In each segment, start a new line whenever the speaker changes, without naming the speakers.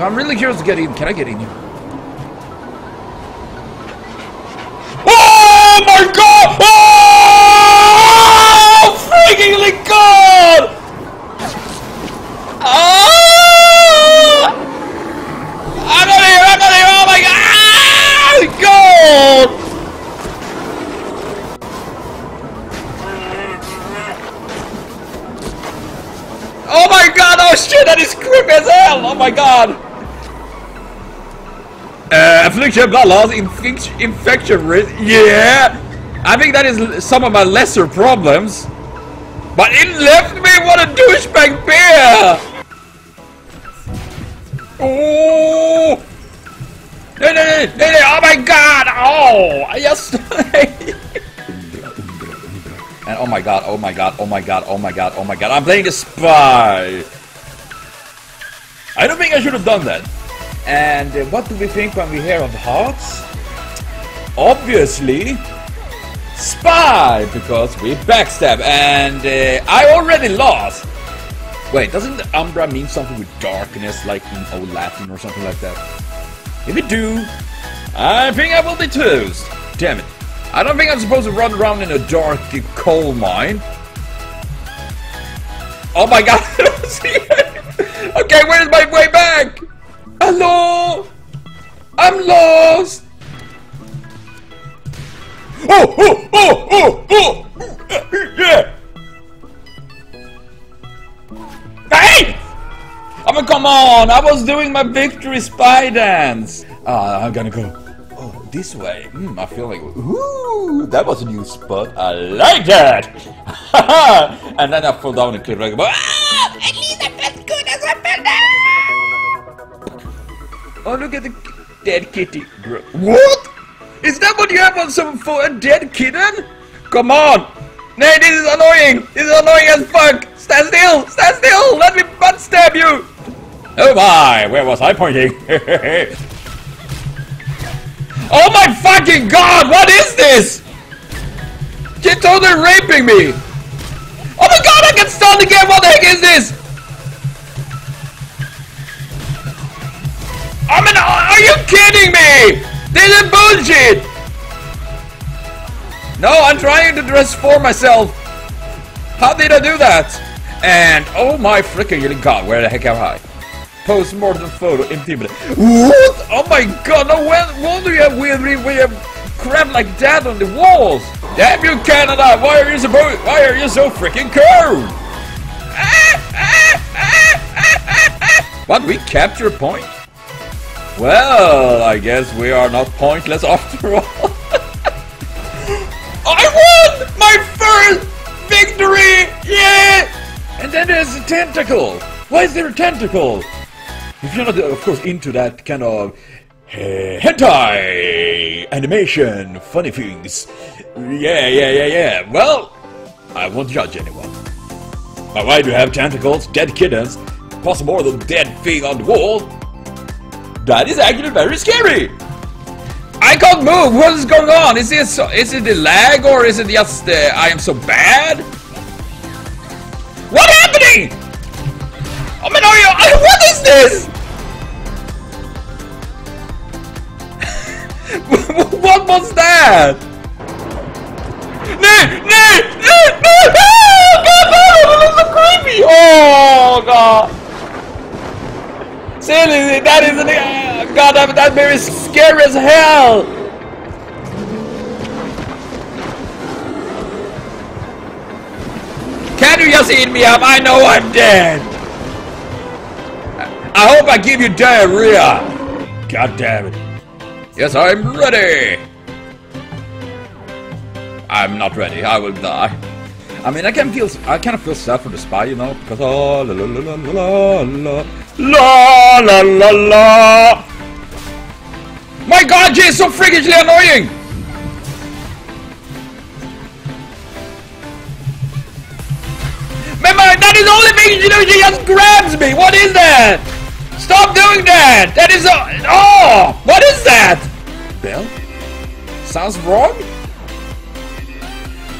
So I'm really curious to get in. Can I get in here? Oh my god! Oh! Freakingly god! Oh! Ah! I'm not here! I'm not here! Oh my god! Ah, god! Oh my god! Oh shit! That is creepy as hell! Oh my god! Uh, affliction, blood loss, infec infection risk. Yeah! I think that is some of my lesser problems. But it left me! What a douchebag bear! Oh! No, no, no, no, no, oh my god! Oh! Just... and oh my god, oh my god, oh my god, oh my god, oh my god, I'm playing a spy! I don't think I should have done that. And uh, what do we think when we hear of hearts? Obviously, spy, because we backstab, and uh, I already lost. Wait, doesn't Umbra mean something with darkness, like in Old Latin or something like that? If it do, I think I will be toast. Damn it. I don't think I'm supposed to run around in a dark coal mine. Oh my god. Okay, where's my way back? Hello? I'm lost. Oh, oh, oh, oh, oh, yeah. Hey! I mean, come on! I was doing my victory spy dance! Ah, I'm gonna go. Oh, this way. Hmm, I feel like. Ooh, that was a new spot. I like that! and then I fall down and kill like. Ah! Oh, look at the dead kitty. What? Is that what you have on some for a dead kitten? Come on! No, this is annoying! This is annoying as fuck! Stand still! Stand still! Let me butt stab you! Oh my! Where was I pointing? oh my fucking god! What is this? You're totally raping me! Oh my god! I get stunned again! What the heck is this? I mean, are you kidding me? This is bullshit! No, I'm trying to transform myself. How did I do that? And oh my freaking god, where the heck am I? Post-mortem photo intimidate. What? Oh my god, no when why do you have weird we have crap like that on the walls? Damn you Canada, why are you so why are you so freaking cold? Ah, ah, ah, what we capture point? Well, I guess we are not pointless after all. I won! My first victory! Yeah! And then there's a tentacle! Why is there a tentacle? If you're not, of course, into that kind of uh, hentai animation, funny things. Yeah, yeah, yeah, yeah. Well, I won't judge anyone. But why do you have tentacles, dead kittens, plus more than dead thing on the wall? That is actually very scary! I can't move! What is going on? Is it so, is it the lag or is it just uh, I am so bad? What happening? Mean, are you? What is this? what was that? No, no, no, no, no! God, that was so creepy! Oh God! Seriously, that is an, uh, God, that, that bear is scary as hell! Can you just eat me up? I know I'm dead! I hope I give you diarrhea! God damn it. Yes, I'm ready! I'm not ready, I will die. I mean, I can feel, I kind of feel sad for the spy, you know, because oh, la la la la la la la la la. My God, Jay is so freakishly annoying. Remember, that is the only thing she does. She just grabs me. What is that? Stop doing that. That is a. Oh, what is that? Bell? Sounds wrong.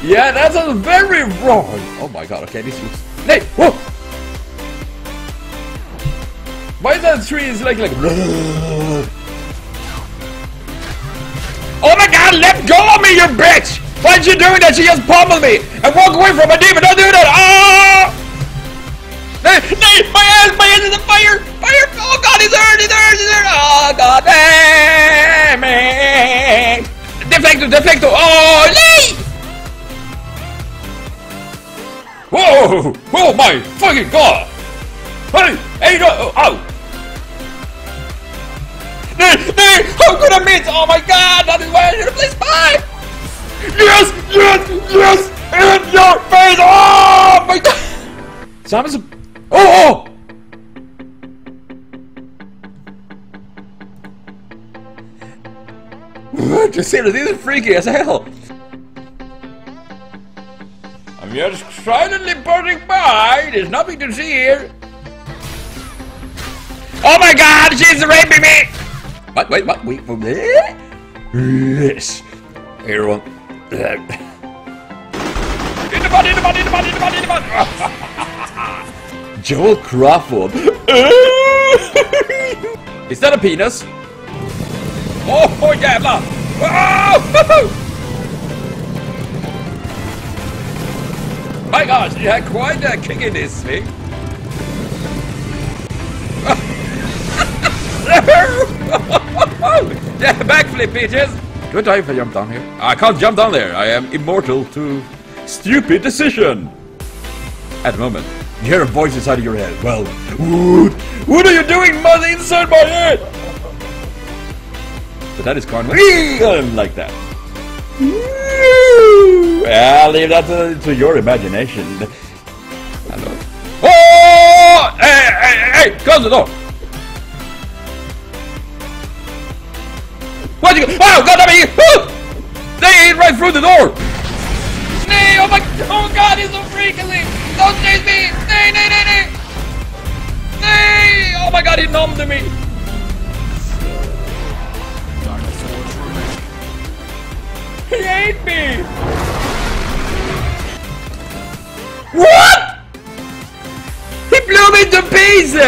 Yeah, that's very wrong. Oh my god, okay, this looks... Hey, whoa! Why is that tree is like like? Oh my god, let go of me, you bitch! Why'd you doing that? She just pummeled me! And walk away from my demon, don't do that! Ah! No, no, my ass, my ass is on fire! Fire! Oh god, he's hurt, he's hurt, he's hurt! Oh god, damn me! Deflecto, deflecto! Oh, Lee! Whoa! Oh my fucking god! Hey! Hey, no! Oh! oh. No, no! How could I miss? Oh my god! That is why I should have placed five! Yes! Yes! Yes! In your face! Oh my god! Simon's a... Oh! oh! Just seriously, this is freaky as hell! I'm just silently passing by. There's nothing to see here. Oh my god, she's raping me! What, wait, what, wait, what? Yes. Everyone. Uh. In the body, in the body, in the body, in the body, in the body! Joel Crawford. Is that a penis? Oh, oh jävlar! Oh! My gosh, you had quite a kick in this thing. yeah, backflip, bitches! If I jump down here. I can't jump down there. I am immortal to stupid decision. At the moment, you hear a voice inside of your head. Well, what, what are you doing, mother, inside my head? But that is kind of like that. I'll leave that to, to your imagination. Hello. Oh! Hey, hey, hey! Close the door! Where'd you go? Oh, God, damn it! Oh! They ate right through the door! Nay, oh my, oh God, he's so freakily! Don't chase me! Nay, nay, nay, nay! Nay! Oh my God, he numbed me!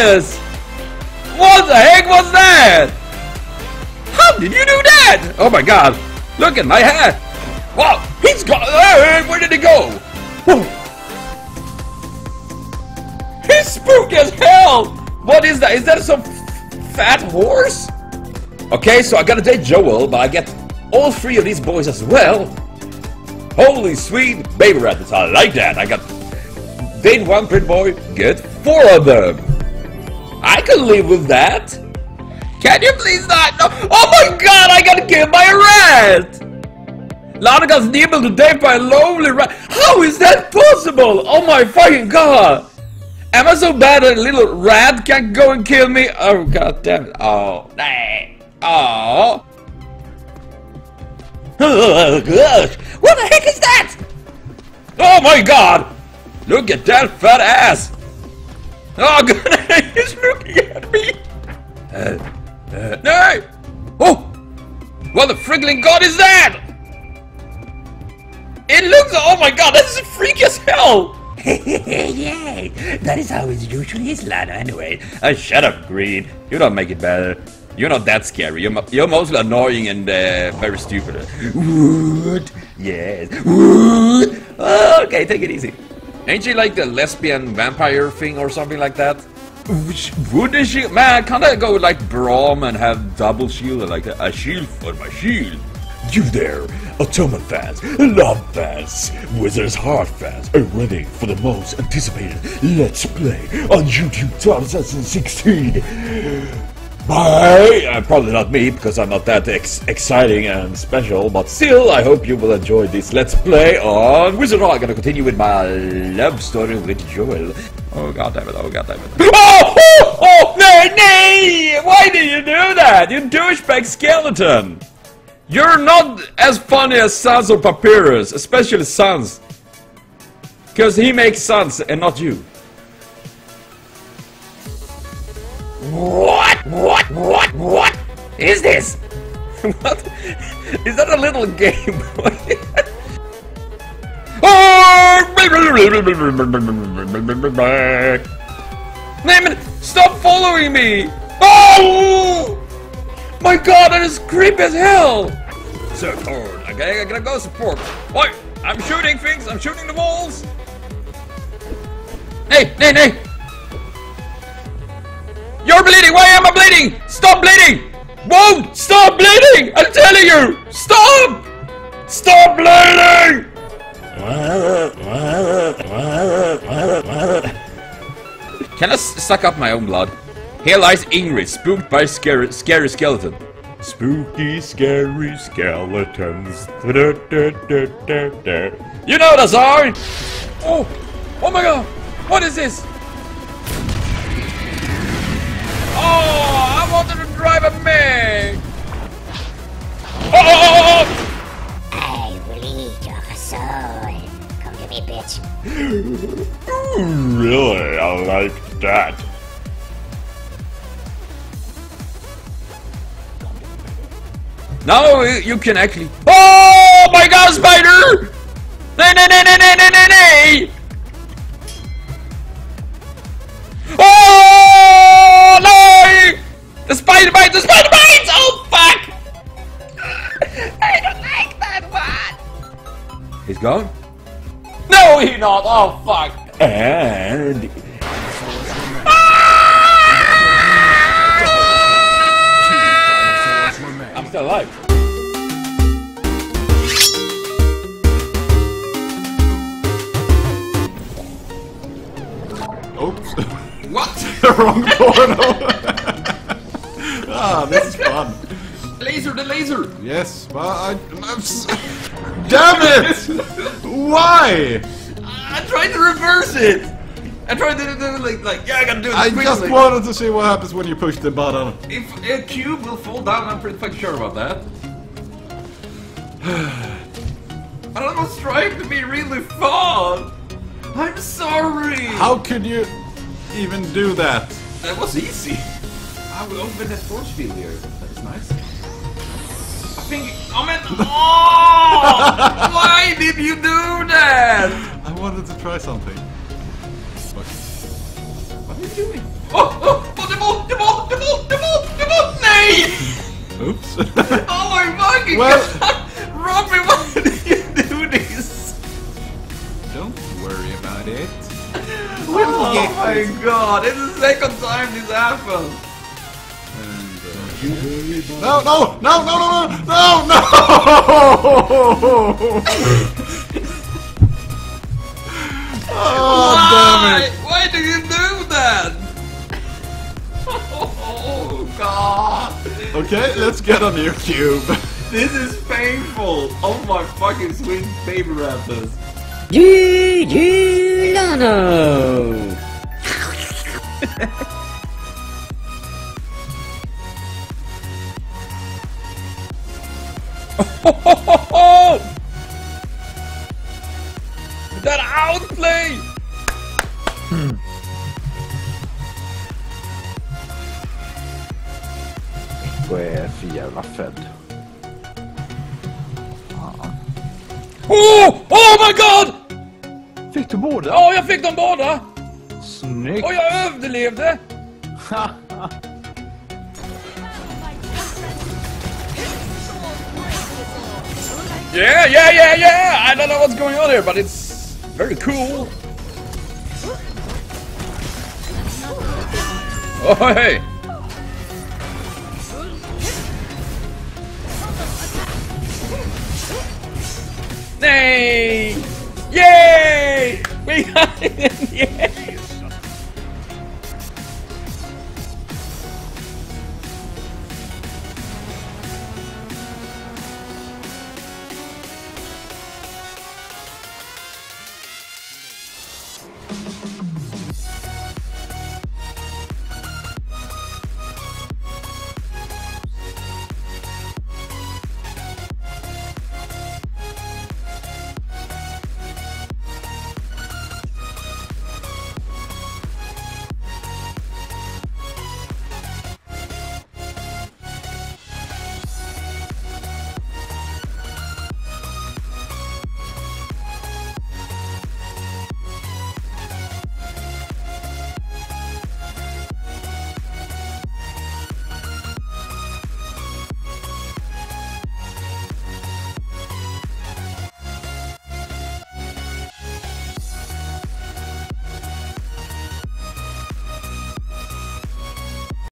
What the heck was that? How did you do that? Oh my god! Look at my hair! Wow! He's gone! Hey, where did he go? Whoa. He's spooky as hell! What is that? Is that some fat horse? Okay, so I gotta date Joel, but I get all three of these boys as well. Holy sweet baby rabbits, I like that. I got date one print boy, get four of them. Can live with that. Can you please not? No. Oh my god, I got killed by a rat! Got nibbled to death by a lonely rat. How is that possible? Oh my fucking god! Am I so bad that a little rat can go and kill me? Oh god damn it. Oh, dang. Oh. Oh gosh! What the heck is that? Oh my god! Look at that fat ass! Oh god, he's looking at me! Uh, uh, no! Oh! What the friggling god is that? It looks, oh my god, this is freaky as hell!
Yay! That is how it usually is, Lana, anyway.
Uh, shut up, Green. You don't make it better. You're not that scary. You're, you're mostly annoying and uh, very stupid.
Wood! Yes.
Okay, take it easy. Ain't she like the lesbian vampire thing or something like that? Wouldn't she? Man, can't I go like Braum and have double shield like a, shield for my shield?
You there, Otome fans, Love fans, Wizardess Heart fans, are ready for the most anticipated Let's Play on YouTube 2016. Bye! Uh, probably not me, because I'm not that ex exciting and special, but still, I hope you will enjoy this Let's Play on Wizard. I'm gonna continue with my love story with Joel.
Oh god damn it, oh god damn it. Oh! Oh! oh no, nay! Why did you do that? You douchebag skeleton! You're not as funny as Sans or Papyrus, especially Sans. Because he makes Sans and not you.
What? What? What? What is this?
what? Is that a little game boy? oh! Stop following me! Oh! My god, that is creepy as hell! Support. Okay, I gotta go support. What? I'm shooting things. I'm shooting the walls. Hey, hey, hey! You're bleeding. Why am I bleeding? Stop bleeding! Whoa! Stop bleeding! I'm telling you! Stop! Stop bleeding! Can I suck up my own blood? Here lies Ingrid, spooked by scary, scary skeleton.
Spooky, scary skeletons.
You know the song! Oh! Oh my god! What is this? I wanted to drive a Meg! Oh! oh, oh, oh.
I will eat your soul. Come to me, bitch.
Really, I like that.
Now you you can actually. Oh my god, spider! Nay, nay, nay, nay, nay, nay, nay, nay! Oh no! The spider bites! The spider bites! Oh fuck! I don't like that one. He's gone. No, he's not. Oh fuck!
And ah!
I'm still alive.
Oops.
What?
the wrong portal. Ah, this is fun.
laser, the laser.
Yes, but I. I'm s- Damn it! Why?
I tried to reverse it. I tried to do like, like, yeah, I gotta do it
I
quickly.
just wanted to see what happens when you push the button.
If a cube will fall down, I'm pretty fucking sure about that. I was trying to be really fun. I'm sorry.
How could you even do that?
That was easy. I will open that force field here. That is nice. I think. I meant. Oh! Why did you do that?
I wanted to try something.
What are you doing? Oh! Oh! Oh! The ball! The ball! The ball! The ball! The ball! Nay!
oops.
Oh my fucking
Well-
god! Robin, why did you do this?
Don't worry about it.
Oh my god! It's the second time this happened!
No, no, no, no, no, no, no, no! oh,
Why?
damn it!
Why do you do that? Oh god!
Okay, let's get a new cube.
This is painful! Oh my fucking sweet baby rappers!
GG Lano!
That outplay!
Vad är för jävla fed?
Oh! Oh my god!
Fick du båda?
Ja, jag fick dem båda!
Snyggt!
Och jag överlevde! Yeah, yeah, yeah, yeah! I don't know what's going on here, but it's very cool. Oh, hey! Nay! Yay! We got it!